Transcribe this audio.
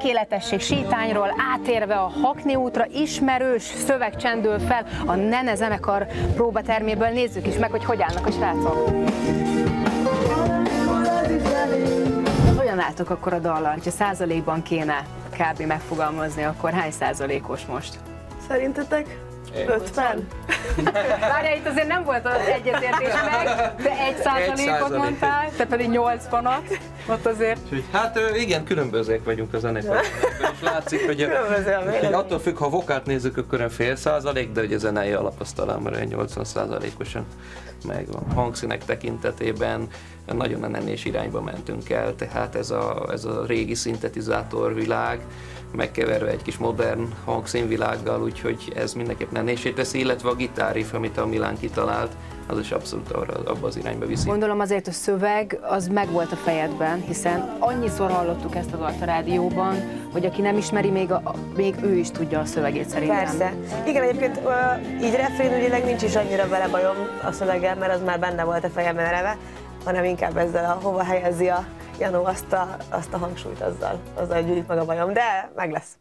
tökéletesség sétányról átérve a Hakni útra ismerős szöveg csendül fel a Nene zenekar próbaterméből. Nézzük is meg, hogy hogy állnak a srácok. Hogyan álltok akkor a dallal? Ha százalékban kéne kb. megfogalmazni, akkor hány százalékos most? Szerintetek? 50? Várjál, itt azért nem volt az egyetértés meg, de egy százalékot mondtál, te pedig 80-at, ott azért. Úgyhogy, hát igen, különbözőek vagyunk a zenekarban. És látszik, hogy, hogy attól függ, ha vokát nézzük, akkor olyan fél százalék, de ugye a zenei alap az talán már olyan 80 százalékosan megvan. Hangszínek tekintetében nagyon a nenés irányba mentünk el, tehát ez a, ez a régi szintetizátor világ, megkeverve egy kis modern hangszínvilággal, úgyhogy ez mindenképp nenésé teszi, illetve a gitárriff, amit a Milán kitalált, az is abszolút arra, abba az irányba viszi. Gondolom azért a szöveg az megvolt a fejedben, hiszen annyiszor hallottuk ezt a dalt a rádióban, hogy aki nem ismeri, még, a, még ő is tudja a szövegét szerintem. Persze. Igen, egyébként ö, így refrénügyileg nincs is annyira vele bajom a szöveggel, mert az már benne volt a fejemben eleve, hanem inkább ezzel a hova helyezi a Janó azt a, azt a hangsúlyt azzal, azzal gyűjt meg a bajom, de meg lesz.